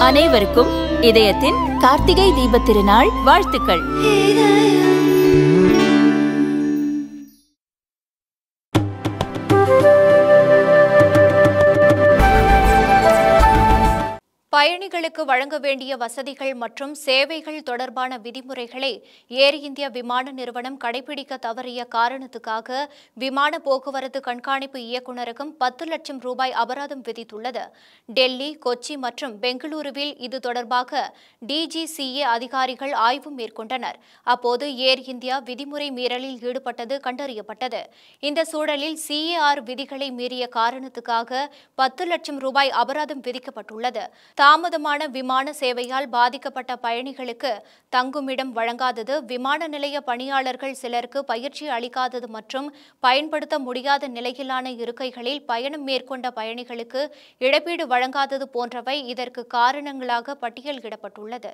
அனைவருக்கும் இதயத்தின் கார்த்திகை தீபத் திருநாள் வாழ்த்துக்கள் பயணிகளுக்கு வழங்க வேண்டிய வசதிகள் மற்றும் சேவைகள் தொடர்பான விதிமுறைகளை ஏர் இந்தியா விமான நிறுவனம் கடைபிடிக்க தவறிய காரணத்துக்காக விமான போக்குவரத்து கண்காணிப்பு இயக்குநரகம் பத்து லட்சம் ரூபாய் அபராதம் விதித்துள்ளது. டெல்லி கொச்சி மற்றும் பெங்களூருவில் இது தொடர்பாக டிஜிசிஏ அதிகாரிகள் ஆய்வு மேற்கொண்டனர். அப்போது ஏர் இந்தியா விதிமுறை மீறலில் ஈடுபட்டது கண்டறியப்பட்டது. இந்த சூழலில் சிஏஆர் விதிகளை மீறிய காரணத்துக்காக பத்து லட்சம் ரூபாய் அபராதம் விதிக்கப்பட்டுள்ளது. தாமதமான விமான சேவையால் பாதிக்கப்பட்ட பயணிகளுக்கு தங்குமிடம் வழங்காதது விமான நிலைய பணியாளர்கள் சிலருக்கு பயிற்சி அளிக்காதது மற்றும் பயன்படுத்த முடியாத நிலையிலான இருக்கைகளில் பயணம் மேற்கொண்ட பயணிகளுக்கு இழப்பீடு வழங்காதது போன்றவை இதற்கு காரணங்களாக பட்டியலிடப்பட்டுள்ளது.